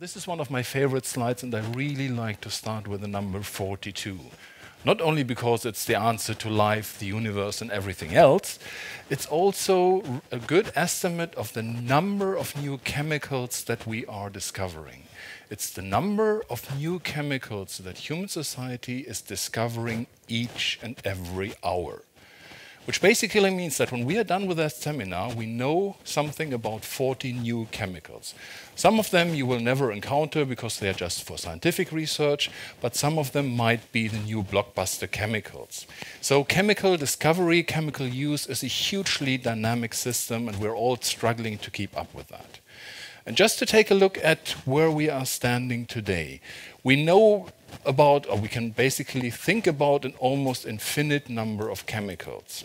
This is one of my favorite slides, and I really like to start with the number 42. Not only because it's the answer to life, the universe, and everything else, it's also a good estimate of the number of new chemicals that we are discovering. It's the number of new chemicals that human society is discovering each and every hour. Which basically means that when we are done with that seminar, we know something about 40 new chemicals. Some of them you will never encounter because they are just for scientific research, but some of them might be the new blockbuster chemicals. So, chemical discovery, chemical use is a hugely dynamic system, and we're all struggling to keep up with that. And just to take a look at where we are standing today, we know about, or we can basically think about an almost infinite number of chemicals.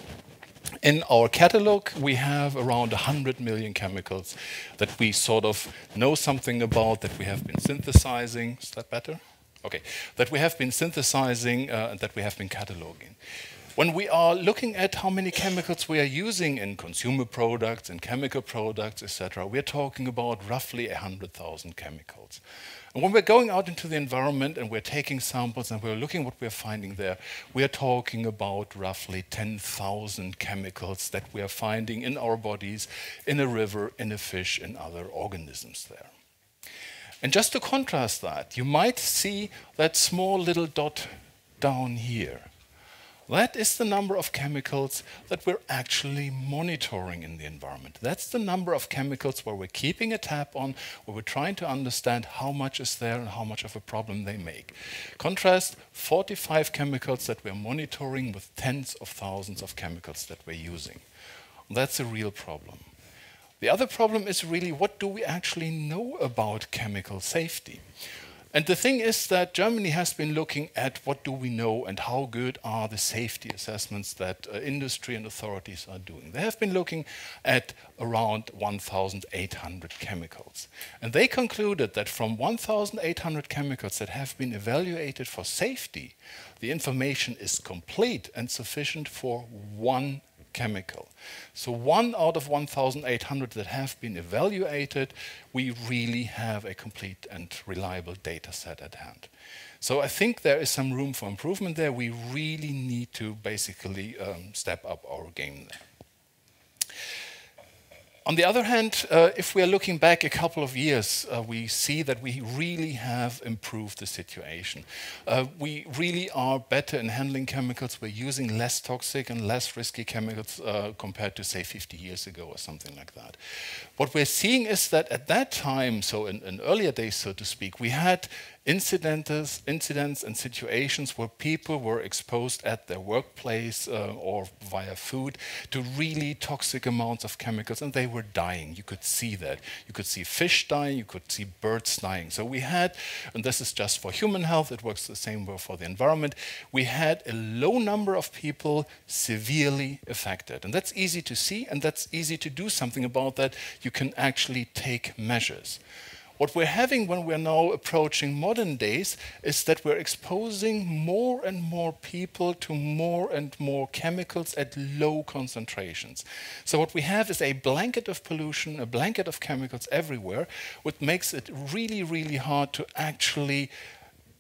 In our catalog, we have around 100 million chemicals that we sort of know something about, that we have been synthesizing. Is that better? Okay. That we have been synthesizing uh, and that we have been cataloging. When we are looking at how many chemicals we are using in consumer products, in chemical products, etc., we're talking about roughly 100,000 chemicals. And when we're going out into the environment and we're taking samples and we're looking what we're finding there, we are talking about roughly 10,000 chemicals that we are finding in our bodies, in a river, in a fish, in other organisms there. And just to contrast that, you might see that small little dot down here. That is the number of chemicals that we're actually monitoring in the environment. That's the number of chemicals where we're keeping a tab on, where we're trying to understand how much is there and how much of a problem they make. Contrast 45 chemicals that we're monitoring with tens of thousands of chemicals that we're using. That's a real problem. The other problem is really what do we actually know about chemical safety? And the thing is that Germany has been looking at what do we know and how good are the safety assessments that uh, industry and authorities are doing. They have been looking at around 1,800 chemicals. And they concluded that from 1,800 chemicals that have been evaluated for safety, the information is complete and sufficient for one chemical. So one out of 1,800 that have been evaluated, we really have a complete and reliable data set at hand. So I think there is some room for improvement there. We really need to basically um, step up our game there. On the other hand, uh, if we are looking back a couple of years, uh, we see that we really have improved the situation. Uh, we really are better in handling chemicals. We're using less toxic and less risky chemicals uh, compared to, say, 50 years ago or something like that. What we're seeing is that at that time, so in, in earlier days, so to speak, we had incidents, incidents and situations where people were exposed at their workplace uh, or via food to really toxic amounts of chemicals and they were dying. You could see that. You could see fish dying, you could see birds dying. So we had, and this is just for human health, it works the same way for the environment, we had a low number of people severely affected. And that's easy to see and that's easy to do something about that. You can actually take measures. What we're having when we're now approaching modern days is that we're exposing more and more people to more and more chemicals at low concentrations. So, what we have is a blanket of pollution, a blanket of chemicals everywhere, which makes it really, really hard to actually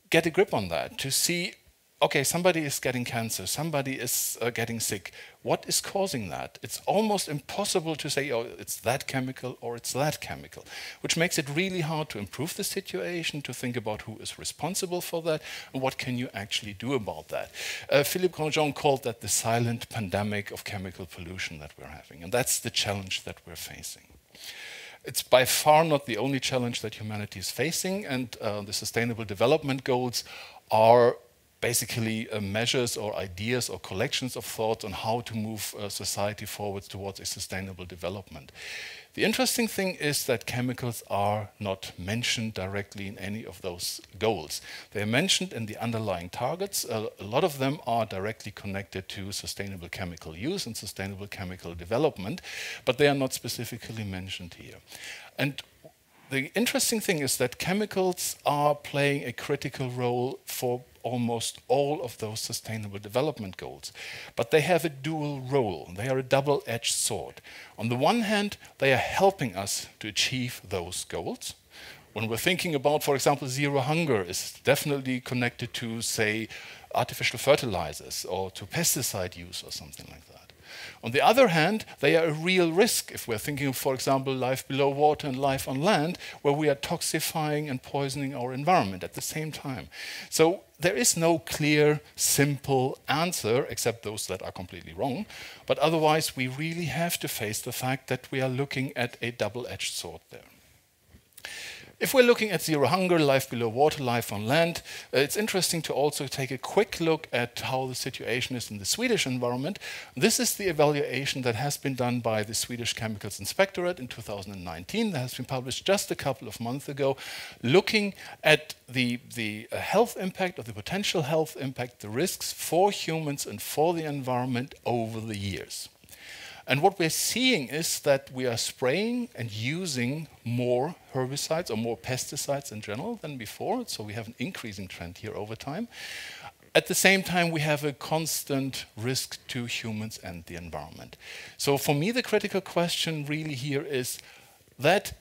get a grip on that, to see okay, somebody is getting cancer, somebody is uh, getting sick. What is causing that? It's almost impossible to say, oh, it's that chemical or it's that chemical, which makes it really hard to improve the situation, to think about who is responsible for that, and what can you actually do about that. Uh, Philippe Grandjean called that the silent pandemic of chemical pollution that we're having, and that's the challenge that we're facing. It's by far not the only challenge that humanity is facing, and uh, the Sustainable Development Goals are basically uh, measures or ideas or collections of thoughts on how to move uh, society forward towards a sustainable development. The interesting thing is that chemicals are not mentioned directly in any of those goals. They are mentioned in the underlying targets. A lot of them are directly connected to sustainable chemical use and sustainable chemical development, but they are not specifically mentioned here. And the interesting thing is that chemicals are playing a critical role for almost all of those sustainable development goals. But they have a dual role, they are a double edged sword. On the one hand, they are helping us to achieve those goals. when we're thinking about, for example, zero hunger is definitely connected to, say, artificial fertilizers or to pesticide use or something like that. On the other hand, they are a real risk if we're thinking of, for example, life below water and life on land, where we are toxifying and poisoning our environment at the same time. So there is no clear, simple answer, except those that are completely wrong. But otherwise, we really have to face the fact that we are looking at a double edged sword there. If we're looking at zero hunger, life below water, life on land, uh, it's interesting to also take a quick look at how the situation is in the Swedish environment. This is the evaluation that has been done by the Swedish Chemicals Inspectorate in 2019, that has been published just a couple of months ago, looking at the, the uh, health impact or the potential health impact, the risks for humans and for the environment over the years. And what we're seeing is that we are spraying and using more herbicides or more pesticides in general than before. So we have an increasing trend here over time. At the same time, we have a constant risk to humans and the environment. So for me, the critical question really here is that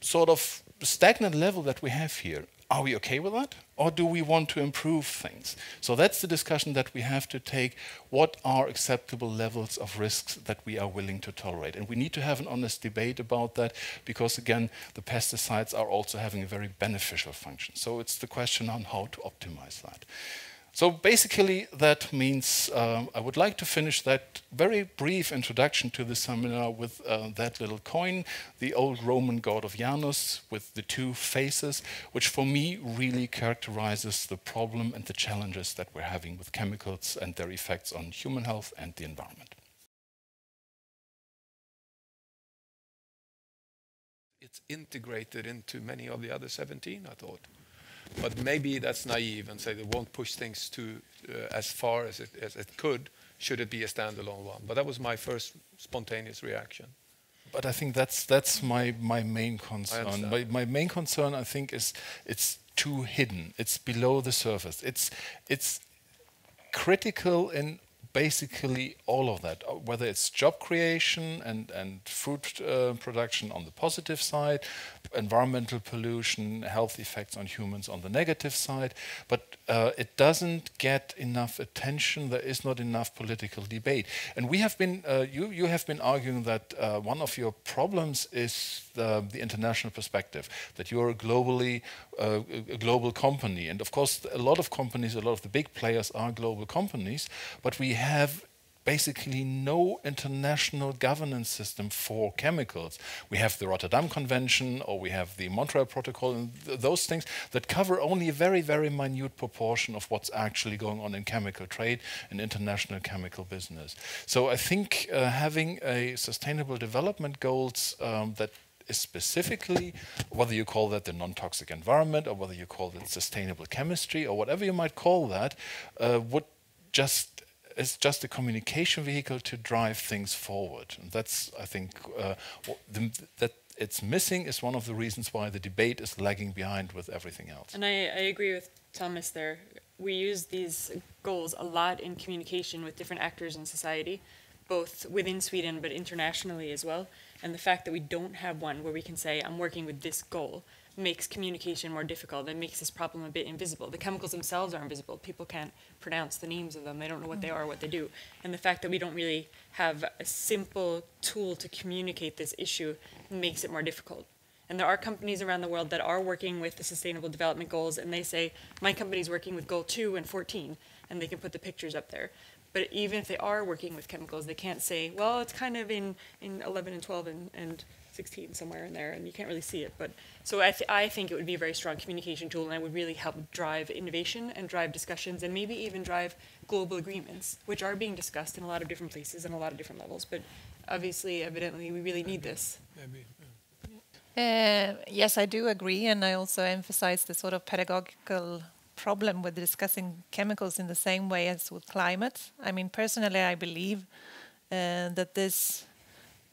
sort of stagnant level that we have here, are we okay with that? Or do we want to improve things? So that's the discussion that we have to take. What are acceptable levels of risks that we are willing to tolerate? And we need to have an honest debate about that because, again, the pesticides are also having a very beneficial function. So it's the question on how to optimize that. So basically, that means um, I would like to finish that very brief introduction to the seminar with uh, that little coin, the old Roman god of Janus with the two faces, which for me really characterizes the problem and the challenges that we're having with chemicals and their effects on human health and the environment. It's integrated into many of the other 17, I thought. But maybe that's naive and say they won't push things to uh, as far as it, as it could should it be a standalone one. But that was my first spontaneous reaction. But I think that's that's my my main concern. My, my main concern, I think, is it's too hidden. It's below the surface. It's it's critical in basically all of that, uh, whether it's job creation and, and food uh, production on the positive side, environmental pollution, health effects on humans on the negative side, but uh, it doesn't get enough attention. There is not enough political debate. And we have been, uh, you, you have been arguing that uh, one of your problems is the, the, international perspective, that you're a globally, uh, a global company. And of course, a lot of companies, a lot of the big players are global companies, but we have basically no international governance system for chemicals. We have the Rotterdam Convention or we have the Montreal Protocol and th those things that cover only a very, very minute proportion of what's actually going on in chemical trade and international chemical business. So I think uh, having a sustainable development goals um, that is specifically, whether you call that the non-toxic environment or whether you call it sustainable chemistry or whatever you might call that, uh, would just is just a communication vehicle to drive things forward. And that's, I think, uh, the, that it's missing is one of the reasons why the debate is lagging behind with everything else. And I, I agree with Thomas there. We use these goals a lot in communication with different actors in society, both within Sweden but internationally as well. And the fact that we don't have one where we can say, I'm working with this goal, makes communication more difficult. It makes this problem a bit invisible. The chemicals themselves are invisible. People can't pronounce the names of them. They don't know what they are, what they do. And the fact that we don't really have a simple tool to communicate this issue makes it more difficult. And there are companies around the world that are working with the Sustainable Development Goals, and they say, my company's working with Goal 2 and 14, and they can put the pictures up there. But even if they are working with chemicals, they can't say, well, it's kind of in, in 11 and 12 and, and 16 somewhere in there, and you can't really see it. But so I, th I think it would be a very strong communication tool, and it would really help drive innovation and drive discussions, and maybe even drive global agreements, which are being discussed in a lot of different places and a lot of different levels. But obviously, evidently, we really need this. Maybe. Uh, yes, I do agree, and I also emphasize the sort of pedagogical problem with discussing chemicals in the same way as with climate. I mean, personally, I believe uh, that this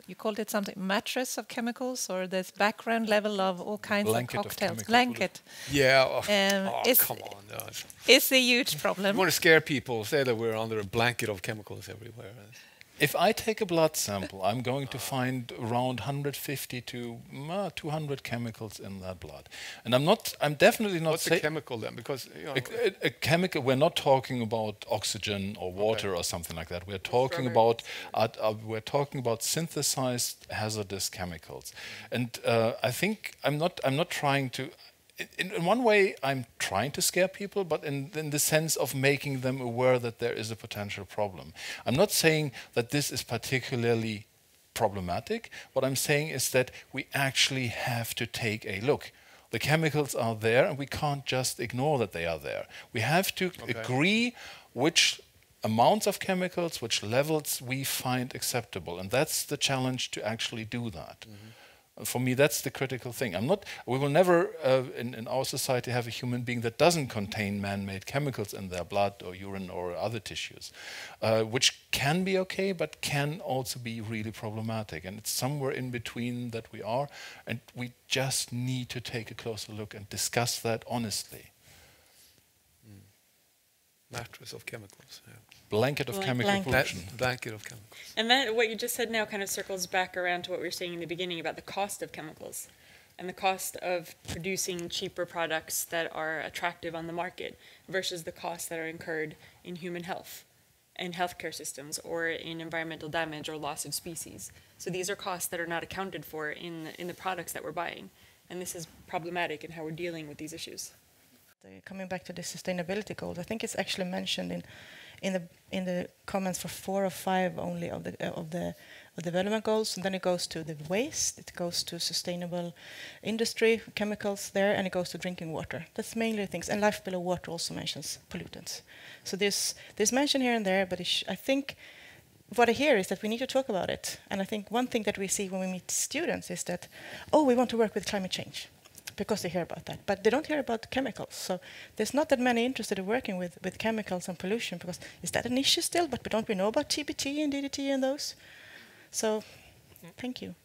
you called it something mattress of chemicals or this background level of all kinds Blanket of cocktails. Of Blanket. Yeah. Oh, um, oh it's, come on. No, it's a huge problem. You want to scare people? Say that we're under a blanket of chemicals everywhere. If I take a blood sample, I'm going to find around 150 to uh, 200 chemicals in that blood, and I'm not. I'm definitely not. What's a chemical then? Because you know, a, a, a, chemical. We're not talking about oxygen or water okay. or something like that. We're talking about. Uh, uh, we're talking about synthesized hazardous chemicals, and uh, I think I'm not. I'm not trying to in, in, one way, I'm trying to scare people, but in, in, the sense of making them aware that there is a potential problem. I'm not saying that this is particularly problematic. What I'm saying is that we actually have to take a look. The chemicals are there, and we can't just ignore that they are there. We have to okay. agree which amounts of chemicals, which levels we find acceptable. And that's the challenge to actually do that. Mm -hmm for me, that's the critical thing. I'm not. We will never, uh, in, in our society, have a human being that doesn't contain man-made chemicals in their blood or urine or other tissues, uh, which can be okay, but can also be really problematic. And it's somewhere in between that we are, and we just need to take a closer look and discuss that honestly. Mattress of chemicals. Yeah blanket of Blank chemical blanket. pollution. blanket of chemicals. And then what you just said now kind of circles back around to what we were saying in the beginning about the cost of chemicals and the cost of producing cheaper products that are attractive on the market versus the costs that are incurred in human health in healthcare systems or in environmental damage or loss of species. So these are costs that are not accounted for in, in the products that we're buying. And this is problematic in how we're dealing with these issues. Coming back to the sustainability goals, I think it's actually mentioned in in the in the comments for four or five only of the uh, of the of development goals, and then it goes to the waste, it goes to sustainable industry, chemicals there, and it goes to drinking water. That's mainly things. And life below water also mentions pollutants. So there's there's mention here and there, but I think what I hear is that we need to talk about it. And I think one thing that we see when we meet students is that, oh, we want to work with climate change because they hear about that. But they don't hear about chemicals. So there's not that many interested in working with, with chemicals and pollution because is that an issue still? But we don't we know about TBT and DDT and those? So thank you.